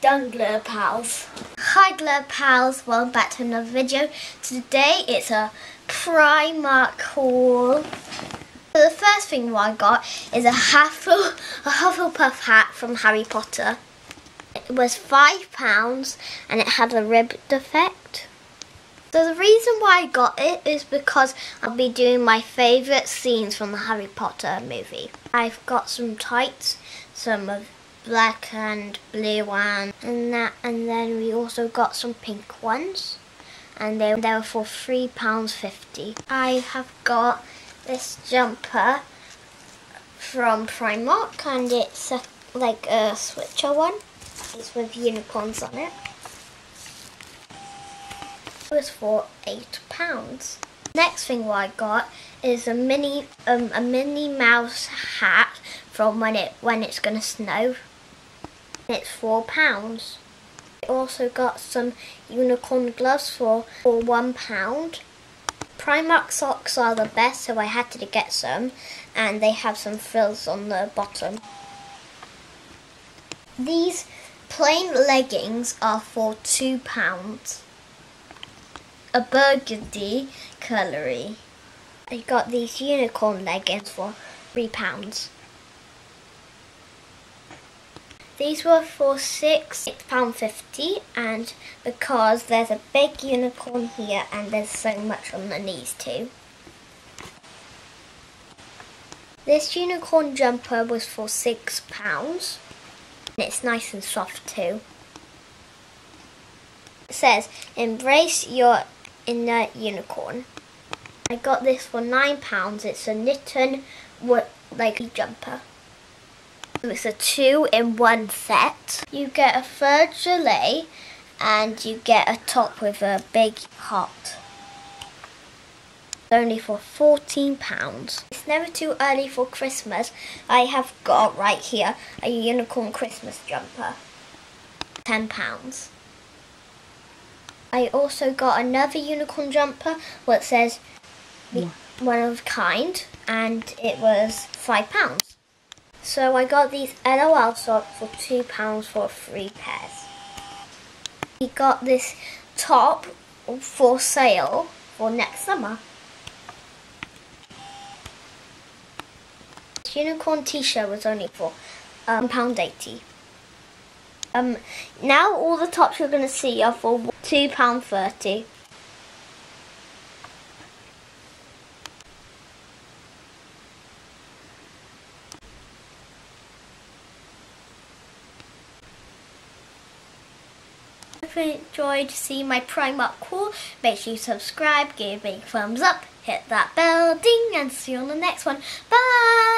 done Glitter Pals. Hi Glitter Pals, welcome back to another video. Today it's a Primark haul. So the first thing I got is a Huffle, a Hufflepuff hat from Harry Potter. It was £5 and it had a ribbed effect. So the reason why I got it is because I'll be doing my favourite scenes from the Harry Potter movie. I've got some tights, some of black and blue one and that and then we also got some pink ones and they, they were for £3.50. I have got this jumper from Primark and it's a, like a switcher one. It's with unicorns on it It was for eight pounds. Next thing what I got is a mini um, a Minnie Mouse hat from when it when it's gonna snow. It's four pounds. I also got some unicorn gloves for for one pound. Primark socks are the best, so I had to get some, and they have some frills on the bottom. These plain leggings are for two pounds a burgundy colour. I got these unicorn leggings for £3. These were for £6.50 and because there's a big unicorn here and there's so much on the knees too. This unicorn jumper was for £6 and it's nice and soft too. It says, embrace your inner unicorn. I got this for £9. It's a knitted like jumper. It's a two in one set. You get a third gilet and you get a top with a big heart. Only for £14. It's never too early for Christmas. I have got right here a unicorn Christmas jumper. £10. I also got another unicorn jumper where it says yeah. one of kind and it was five pounds. So I got these LOL socks for two pounds for three pairs. We got this top for sale for next summer. This unicorn t-shirt was only for um, £1.80. Um, now all the tops you're going to see are for £2.30. If you enjoyed seeing my Prime Primark haul, make sure you subscribe, give me a thumbs up, hit that bell, ding, and see you on the next one. Bye!